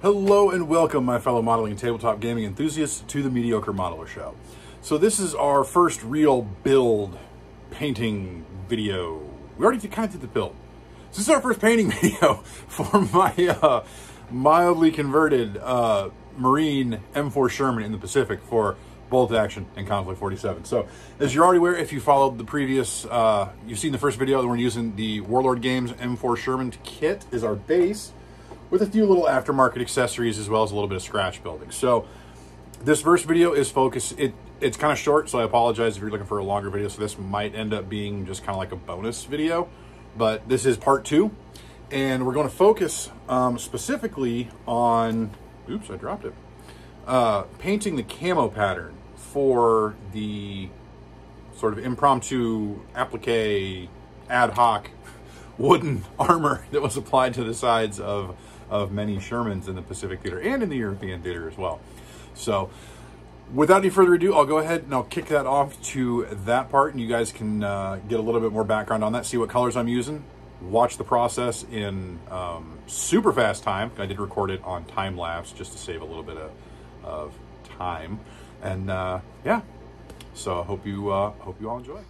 Hello and welcome, my fellow modeling and tabletop gaming enthusiasts, to the Mediocre Modeler Show. So this is our first real build painting video. We already kind of did the build. So this is our first painting video for my uh, mildly converted uh, Marine M4 Sherman in the Pacific for bolt action and conflict 47 so as you're already aware if you followed the previous uh, you've seen the first video we're using the warlord games m4 sherman kit is our base with a few little aftermarket accessories as well as a little bit of scratch building. So this first video is focused, it, it's kind of short, so I apologize if you're looking for a longer video. So this might end up being just kind of like a bonus video, but this is part two. And we're going to focus um, specifically on, oops, I dropped it, uh, painting the camo pattern for the sort of impromptu applique ad hoc wooden armor that was applied to the sides of of many Shermans in the Pacific Theater and in the European Theater as well. So without any further ado, I'll go ahead and I'll kick that off to that part and you guys can uh, get a little bit more background on that, see what colors I'm using, watch the process in um, super fast time. I did record it on time lapse just to save a little bit of, of time. And uh, yeah, so I hope you, uh, hope you all enjoy.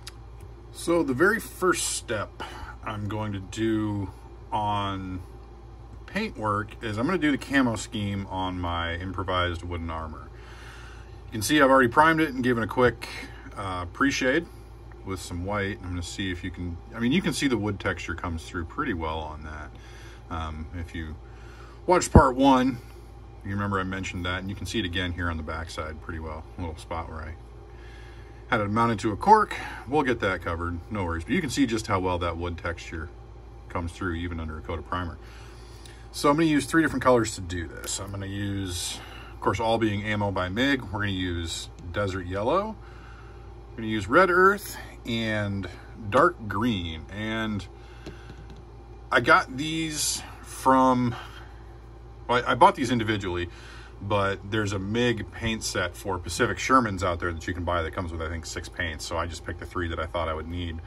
So the very first step I'm going to do on paint work is I'm going to do the camo scheme on my improvised wooden armor. You can see I've already primed it and given a quick uh, pre-shade with some white. I'm going to see if you can, I mean, you can see the wood texture comes through pretty well on that. Um, if you watched part one, you remember I mentioned that, and you can see it again here on the backside pretty well. A little spot where I had it mounted to a cork. We'll get that covered, no worries. But you can see just how well that wood texture comes through even under a coat of primer. So I'm to use three different colors to do this. I'm going to use, of course, all being ammo by MIG. We're going to use desert yellow. Going to use red earth and dark green. And I got these from, well, I bought these individually, but there's a MIG paint set for Pacific Shermans out there that you can buy that comes with, I think, six paints. So I just picked the three that I thought I would need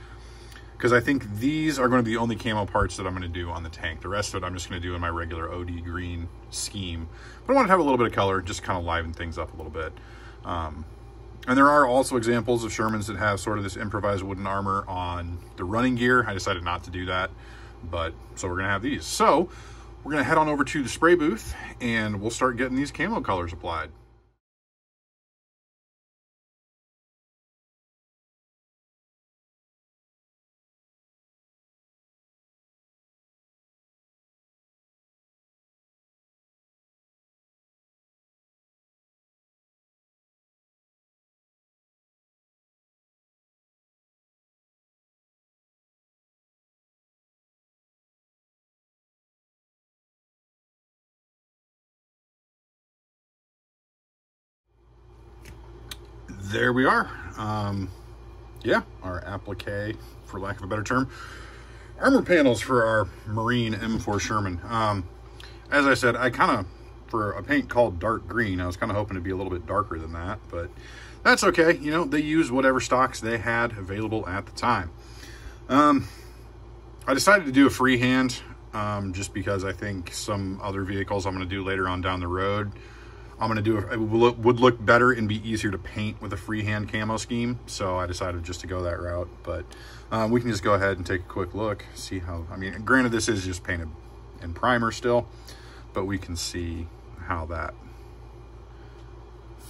because I think these are going to be the only camo parts that I'm going to do on the tank. The rest of it I'm just going to do in my regular OD green scheme. But I want to have a little bit of color, just kind of liven things up a little bit. Um, and there are also examples of Shermans that have sort of this improvised wooden armor on the running gear. I decided not to do that, but so we're going to have these. So we're going to head on over to the spray booth and we'll start getting these camo colors applied. There we are. Um, yeah, our applique, for lack of a better term, armor panels for our Marine M4 Sherman. Um, as I said, I kind of, for a paint called dark green, I was kind of hoping to be a little bit darker than that, but that's okay. You know, they use whatever stocks they had available at the time. Um, I decided to do a freehand um, just because I think some other vehicles I'm going to do later on down the road I'm going to do it would look better and be easier to paint with a freehand camo scheme. So I decided just to go that route. But um, we can just go ahead and take a quick look, see how, I mean, granted this is just painted in primer still, but we can see how that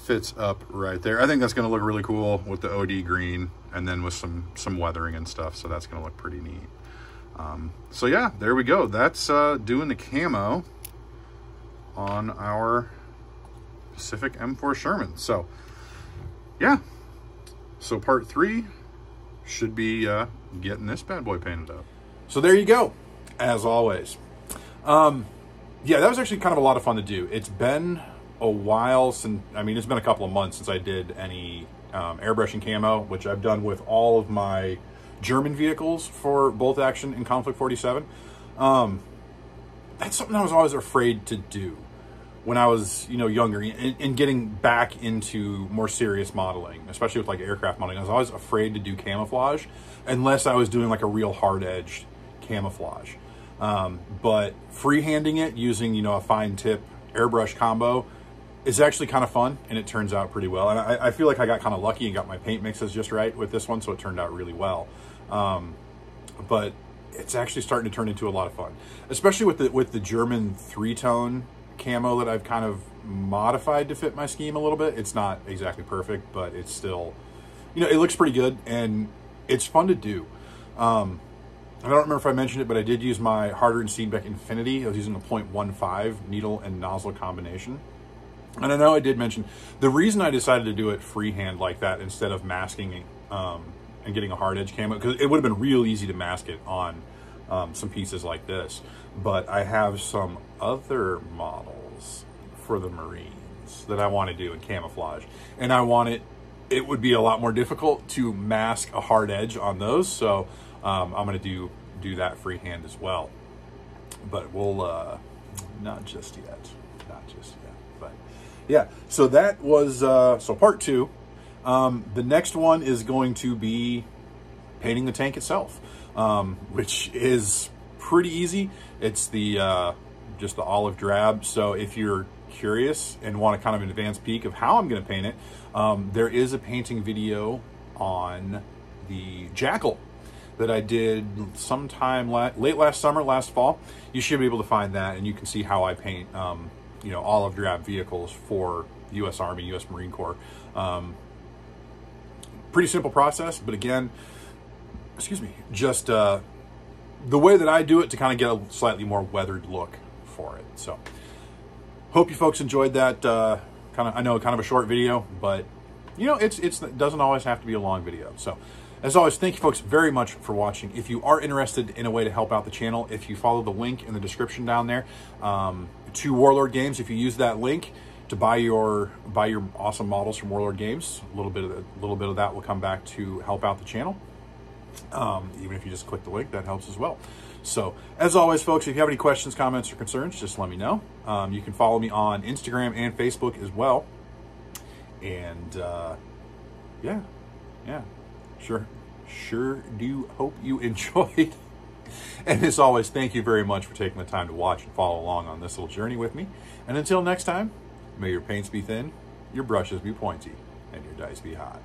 fits up right there. I think that's going to look really cool with the OD green and then with some, some weathering and stuff. So that's going to look pretty neat. Um, so yeah, there we go. That's uh, doing the camo on our Pacific M4 Sherman. So, yeah. So part three should be uh, getting this bad boy painted up. So there you go, as always. Um, yeah, that was actually kind of a lot of fun to do. It's been a while since, I mean, it's been a couple of months since I did any um, airbrushing camo, which I've done with all of my German vehicles for bolt action and Conflict 47. Um, that's something I was always afraid to do when I was, you know, younger and, getting back into more serious modeling, especially with like aircraft modeling, I was always afraid to do camouflage unless I was doing like a real hard edged camouflage. Um, but freehanding it using, you know, a fine tip airbrush combo is actually kind of fun and it turns out pretty well. And I, I feel like I got kind of lucky and got my paint mixes just right with this one, so it turned out really well. Um, but it's actually starting to turn into a lot of fun, especially with the with the German three tone camo that I've kind of modified to fit my scheme a little bit. It's not exactly perfect, but it's still, you know, it looks pretty good and it's fun to do. Um, I don't remember if I mentioned it, but I did use my Harder and Steenbeck Infinity. I was using a 0.15 needle and nozzle combination. And I know I did mention the reason I decided to do it freehand like that instead of masking um, and getting a hard edge camo, because it would have been real easy to mask it on um, some pieces like this. But I have some other models for the Marines that I want to do in camouflage. And I want it, it would be a lot more difficult to mask a hard edge on those. So um, I'm going to do, do that freehand as well. But we'll, uh, not just yet, not just yet, but yeah. So that was, uh, so part two. Um, the next one is going to be painting the tank itself, um, which is pretty easy. It's the, uh, just the olive drab. So if you're curious and want a kind of an advanced peek of how I'm going to paint it, um, there is a painting video on the Jackal that I did sometime la late last summer, last fall. You should be able to find that, and you can see how I paint, um, you know, olive drab vehicles for U.S. Army, U.S. Marine Corps. Um, pretty simple process, but again, excuse me, just uh, the way that I do it to kind of get a slightly more weathered look for it. So, hope you folks enjoyed that. Uh, kind of, I know, kind of a short video, but you know, it's it's it doesn't always have to be a long video. So. As always, thank you folks very much for watching. If you are interested in a way to help out the channel, if you follow the link in the description down there um, to Warlord Games, if you use that link to buy your buy your awesome models from Warlord Games, a little bit of a little bit of that will come back to help out the channel. Um, even if you just click the link, that helps as well. So, as always, folks, if you have any questions, comments, or concerns, just let me know. Um, you can follow me on Instagram and Facebook as well. And uh, yeah, yeah sure, sure do hope you enjoyed. and as always, thank you very much for taking the time to watch and follow along on this little journey with me. And until next time, may your paints be thin, your brushes be pointy, and your dice be hot.